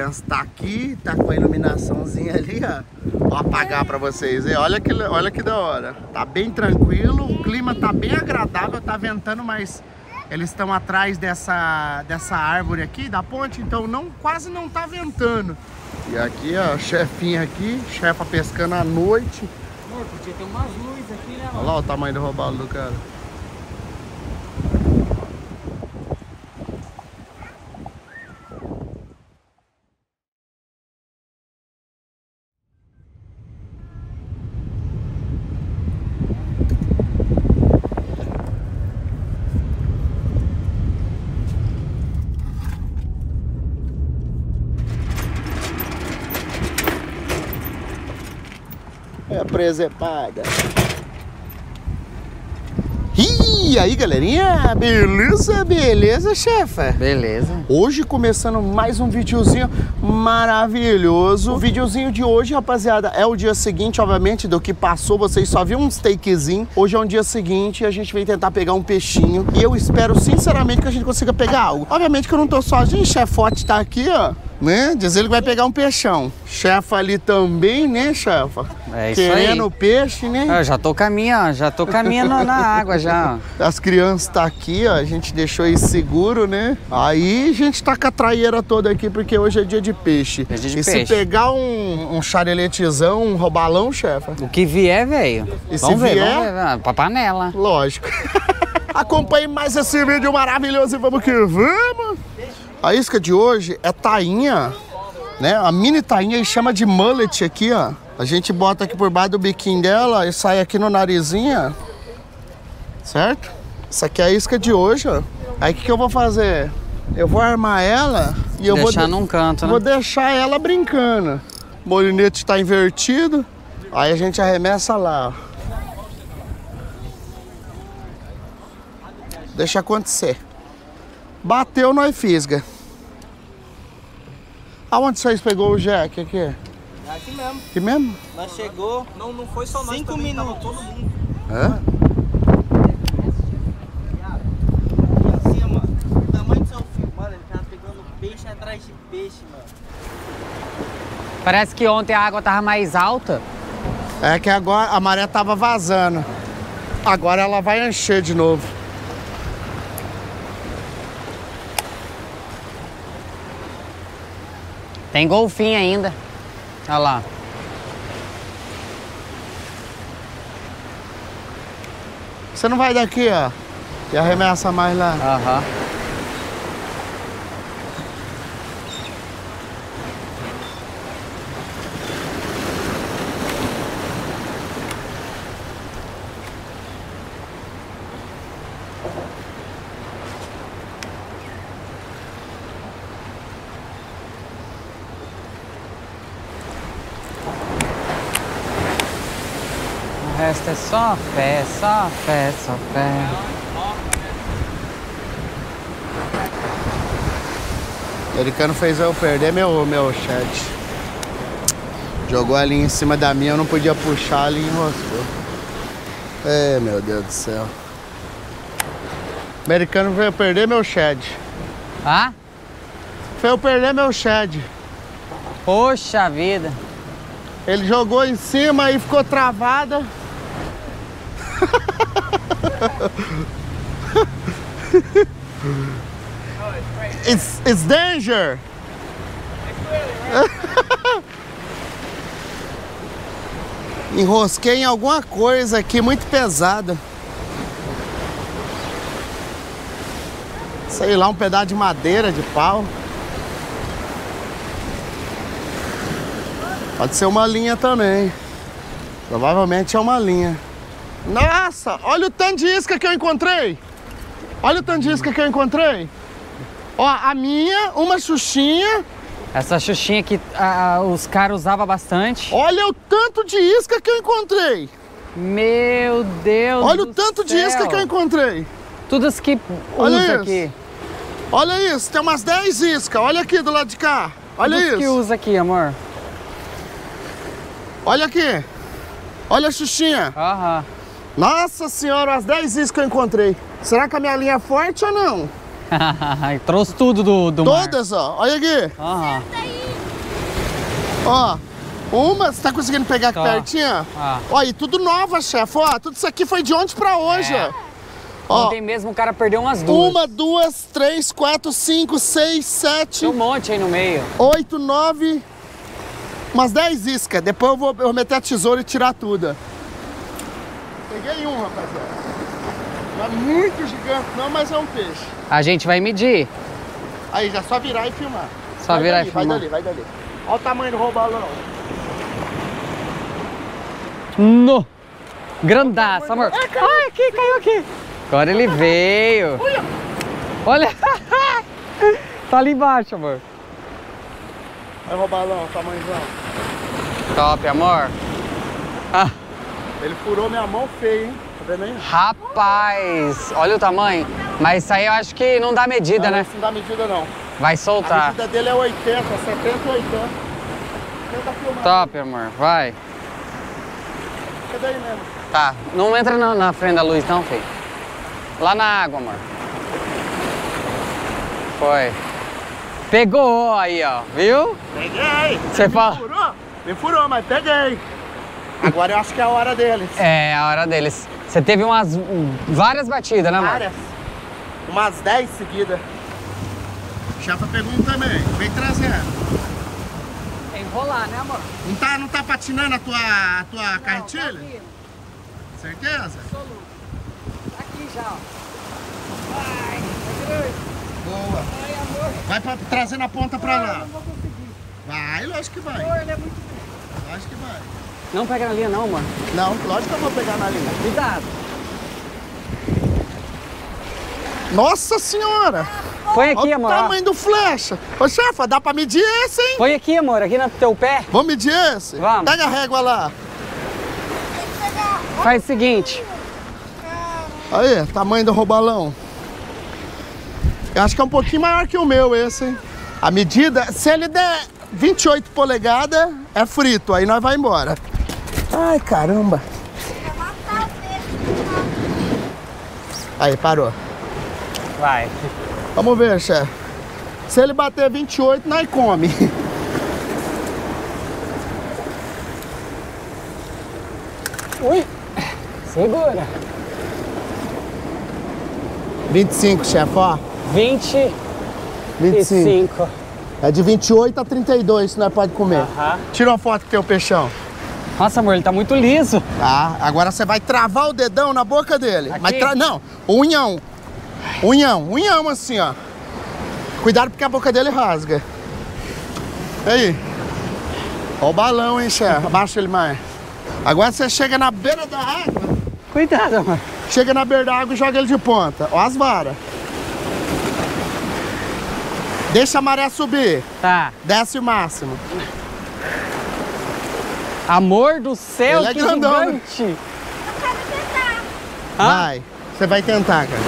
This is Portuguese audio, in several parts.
As crianças tá aqui, tá com a iluminaçãozinha ali, ó. Vou apagar pra vocês. E olha que, olha que da hora. Tá bem tranquilo, o clima tá bem agradável, tá ventando, mas eles estão atrás dessa, dessa árvore aqui, da ponte, então não, quase não tá ventando. E aqui, ó, chefinha aqui, chefa pescando à noite. Amor, podia ter umas luzes aqui, né, Olha lá o tamanho do robalo do cara. É presepada. E aí, galerinha? Beleza, beleza, chefe? Beleza. Hoje começando mais um videozinho maravilhoso. O videozinho de hoje, rapaziada, é o dia seguinte, obviamente, do que passou. Vocês só viram um steakzinho. Hoje é um dia seguinte e a gente vem tentar pegar um peixinho. E eu espero, sinceramente, que a gente consiga pegar algo. Obviamente que eu não tô sozinho, chefote tá aqui, ó. Né? Diz ele que vai pegar um peixão. Chefa ali também, né, chefa? É isso Querendo aí. peixe, né? Eu já tô caminhando, já tô caminhando na água já. As crianças tá aqui, ó, a gente deixou isso seguro, né? Aí a gente tá com a traieira toda aqui, porque hoje é dia de peixe. É dia de e se peixe. pegar um, um um robalão, chefa, O que vier, velho. E se Vamos ver, vier? vamos ver. ah, Pra panela. lógico. Acompanhe mais esse vídeo maravilhoso e vamos que vamos! A isca de hoje é tainha, né? A mini tainha e chama de mullet aqui, ó. A gente bota aqui por baixo do biquinho dela e sai aqui no narizinho, certo? Essa aqui é a isca de hoje, ó. Aí o que, que eu vou fazer? Eu vou armar ela e eu Deixar vou, de- num canto, né? vou deixar ela brincando. O molinete está invertido, aí a gente arremessa lá, ó. Deixa acontecer. Bateu, nós fisga. Aonde vocês pegou o Jack aqui? Aqui mesmo. Aqui mesmo? Nós chegou. Não, não foi só nós. Cinco minutos. todo mundo. Hã? Mano. O tamanho do seu filho, mano. Ele tava pegando peixe atrás de peixe, mano. Parece que ontem a água tava mais alta. É que agora a maré tava vazando. Agora ela vai encher de novo. Tem golfinho ainda. Olha lá. Você não vai daqui, ó. E arremessa mais lá. Aham. Resto é só fé, só fé, só fé. O americano fez eu perder meu, meu chat. Jogou ali em cima da minha, eu não podia puxar, ali e enroscou. É, meu Deus do céu. O americano veio perder meu shed. Ah? Foi eu perder meu shed. Poxa vida. Ele jogou em cima e ficou travada. it's, it's danger. Enrosquei em alguma coisa aqui muito pesada. Sei lá, um pedaço de madeira, de pau. Pode ser uma linha também. Provavelmente é uma linha. Nossa, olha o tanto de isca que eu encontrei. Olha o tanto de isca que eu encontrei. Ó, a minha, uma xuxinha. Essa xuxinha que ah, os caras usavam bastante. Olha o tanto de isca que eu encontrei. Meu Deus Olha o tanto de céu. isca que eu encontrei. Todas que Olha usa isso. aqui. Olha isso, tem umas 10 iscas. Olha aqui do lado de cá. Olha Todas isso. que usa aqui, amor. Olha aqui. Olha a xuxinha. Aham. Nossa senhora, as 10 iscas que eu encontrei. Será que a minha linha é forte ou não? Trouxe tudo do, do mar. Todas, ó. Olha aqui. Aham. Ó. Uma, você tá conseguindo pegar aqui Tô. pertinho? Ah. Ó, e tudo nova, chefe. Ó, tudo isso aqui foi de ontem pra hoje, É. ó. Ó, Ontem mesmo o cara perdeu umas duas. uma, duas, três, quatro, cinco, seis, sete, Tinha um monte aí no meio. oito, nove, umas dez iscas. Depois eu vou, eu vou meter a tesoura e tirar tudo. Peguei um, rapaziada. Não é muito gigante não, mas é um peixe. A gente vai medir. Aí, já só virar e filmar. Só vai virar dali, e filmar. Vai dali, vai dali. Olha o tamanho do roubalão. No! Grandaço, amor. Ai, aqui, caiu aqui. Agora ele veio. Olha. tá ali embaixo, amor. Olha o roubalão, tamanhozão. Top, amor. Ah, Ele furou minha mão feio, hein? Tá vendo aí? rapaz, olha o tamanho. Mas isso aí eu acho que não dá medida, não, né? Não dá medida não. Vai A soltar. medida dele é 80, 70 e 80. Tenta filmar. Top, amor. Vai. Cadê aí mesmo? Tá. Não entra na, na frente da luz, não, filho. Lá na água, amor. Foi. Pegou aí, ó. Viu? Peguei! Você fala. Furou? Me furou, mas peguei. Agora eu acho que é a hora deles. É, a hora deles. Você teve umas várias batidas, né, amor? Várias. Umas 10 seguidas. Chapa pegou um também. Vem trazendo. Enrolar, né, amor? Não tá, não tá patinando a tua, a tua carretilha? Certeza? Aqui já, ó. Boa. Vai pra, trazendo a ponta pra lá. Vai, lógico que vai. Lógico que vai. Não pega na linha, não, amor. Não, lógico que eu vou pegar na linha. Cuidado. Nossa senhora! Põe aqui, Olha o amor. ó. tamanho do flecha. Ô, chefa, dá pra medir esse, hein? Põe aqui, amor, aqui no teu pé. Vamos medir esse? Vamos. Pega a régua lá. Faz o seguinte. Aí, tamanho do roubalão. Eu acho que é um pouquinho maior que o meu esse, hein? A medida, se ele der 28 polegadas, é frito. Aí nós vai embora. Ai, caramba. Aí, parou. Vai. Vamos ver, chefe. Se ele bater 28, nós come. Ui. Segura. 25, chefe, ó. 25. 25. É de 28 a 32 que nós pode comer. Aham. Tira uma foto que tem o peixão. Nossa, amor, ele tá muito liso. Tá, agora você vai travar o dedão na boca dele. Aqui? Mas tra... Não, unhão. Unhão, unhão assim, ó. Cuidado porque a boca dele rasga. Aí. Ó o balão, hein, chefe. Abaixa ele mais. Agora você chega na beira da água, Cuidado, amor. chega na beira da água e joga ele de ponta. Ó as varas. Deixa a maré subir. Tá. Desce o máximo. Amor do céu, Ele é que grandão, né? gigante. Vai. Você vai tentar, cara.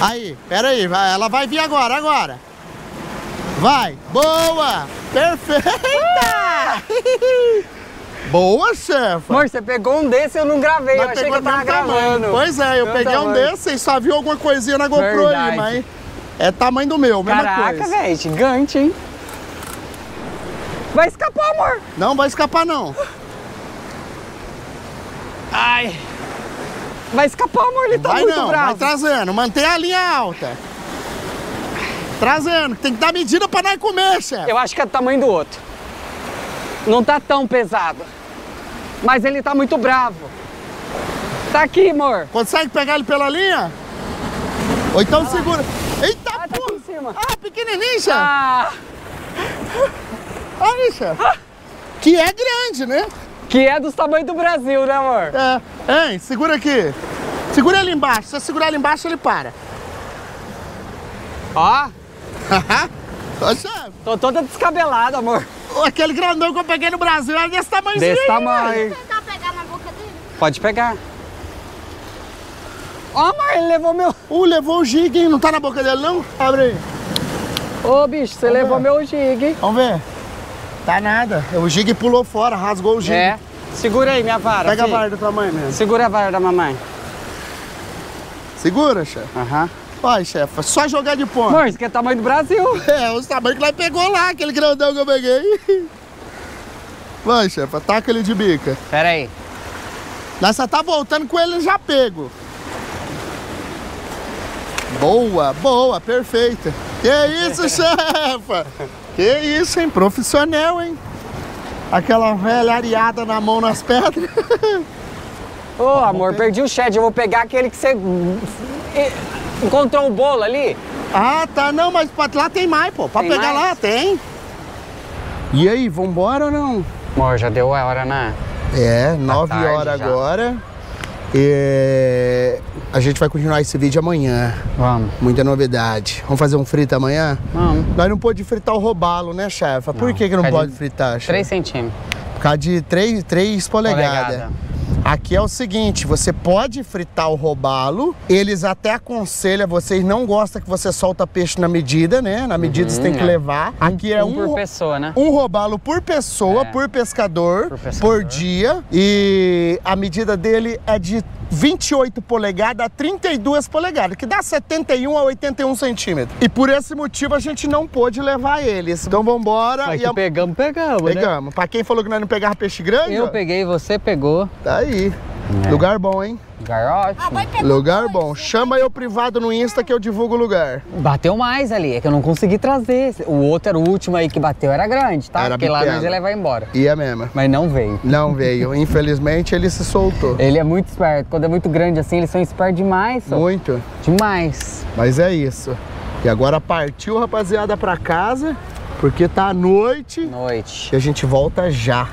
Aí, pera aí. Vai, ela vai vir agora, agora. Vai. Boa. Perfeita. Boa, chefa. Amor, você pegou um desse e eu não gravei. eu Nós achei que eu tava gravando. Pois é, eu Mesmo peguei um tamanho. desse e só viu alguma coisinha na GoPro Verdade. aí, mas é tamanho do meu, mesma Caraca, coisa. velho, gigante, hein? Vai escapar, amor. Não vai escapar, não. Ai. Vai escapar, amor, ele tá vai muito não, bravo. vai trazendo. Mantém a linha alta. Trazendo, tem que dar medida pra nós comer, chefe. Eu acho que é do tamanho do outro. Não tá tão pesado. Mas ele tá muito bravo. Tá aqui, amor. Consegue pegar ele pela linha? Ou então segura. Eita, Ah, tá porra! Ah, pequenininho, chefe. Ah, Aí, chefe. Que é grande, né? que é dos tamanhos do Brasil, né, amor? É. Hein, segura aqui. Segura ele embaixo. Se você segurar ele embaixo, ele para. Ó, chefe. tô toda descabelada, amor. Aquele grandão que eu peguei no Brasil era desse tamanhozinho. Desse aí. tamanho. tentar pegar na boca dele? Pode pegar. Ó, amor, ele levou meu... Uh, levou o gig, hein? Não tá na boca dele, não? Abre aí. Ô, bicho, você levou meu gig. Vamos ver. Tá nada. O gig pulou fora, rasgou o gig. É. Segura aí minha vara. Pega a filho. vara do tamanho mesmo. Segura a vara da mamãe. Segura, chefe. Aham. Vai, chefa, só jogar de ponta. Amor, isso aqui é tamanho do Brasil. É, os tamanhos que nós pegou lá, aquele grandão que eu peguei. Vai, chefa, taca ele de bica. Pera aí. Nós só tá voltando com ele já pego. Boa, boa, perfeita. Que isso, chefa? Que isso, hein? Profissional, hein? Aquela velha areada na mão nas pedras. Ô, amor, perdi o chat. Eu vou pegar aquele que você encontrou o bolo ali. Ah, tá. Não, mas lá tem mais, pô. Pra Tem pegar mais? lá, tem. E aí, vambora ou não? Amor, já deu a hora, né? É, nove tarde horas já. agora. E a gente vai continuar esse vídeo amanhã. Vamos. Muita novidade. Vamos fazer um frito amanhã? Vamos. Nós não pode fritar o robalo, né, chefa? Por Não, que, que não pode de fritar, chefa? 3 centímetros. Por causa de 3, três polegadas. Polegada. Aqui é o seguinte, você pode fritar o robalo, eles até aconselham, vocês não gostam que você solta peixe na medida, né? Na medida você tem que é. levar. Aqui é um um, por pessoa, né? um robalo por pessoa, É. por pescador, Por pescador. por dia. E a medida dele é de 28 polegadas a 32 polegadas, que dá 71 a 81 centímetros. E por esse motivo a gente não pôde levar eles. Então vambora. Mas e a- pegamos, pegamos, né? Pegamos. Pra quem falou que nós não pegava peixe grande, Eu ó, peguei, você pegou. tá aí. É. Lugar bom, hein? Lugar ótimo. Lugar bom. Chama eu privado no Insta que eu divulgo o lugar. Bateu mais ali, é que eu não consegui trazer. O outro era o último aí que bateu, era grande, tá? Era Porque lá pequeno. nós ia levar embora. Ia mesmo. Mas não veio. Não veio. Infelizmente ele se soltou. Ele é muito esperto. Quando é muito grande assim, eles são espertos demais, só. Muito. Demais. Mas é isso. E agora partiu, rapaziada, pra casa, porque tá à noite Noite. e a gente volta já.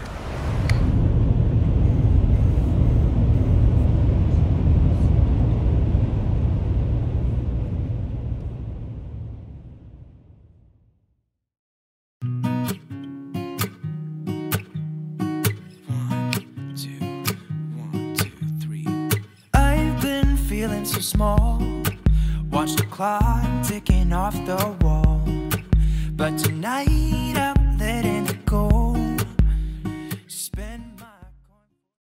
So small. Watch the clock ticking off the wall. But tonight I